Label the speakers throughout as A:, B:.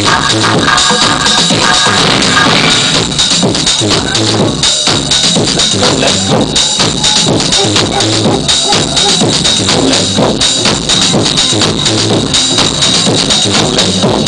A: Let's go.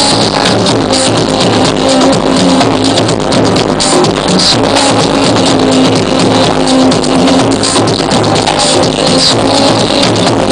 A: Thank you.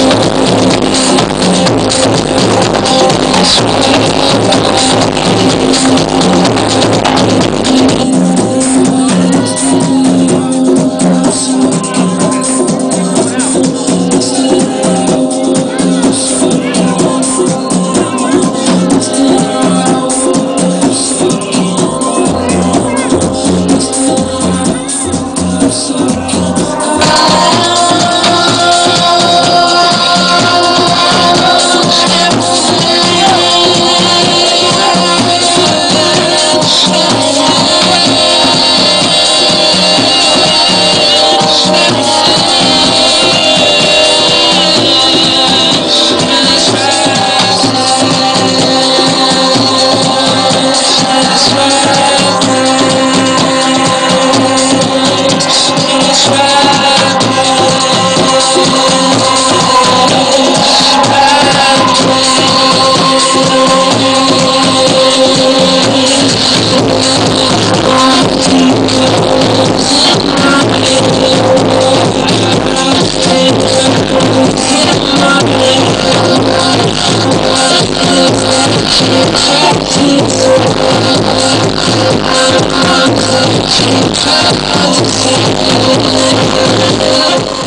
A: I Thank you.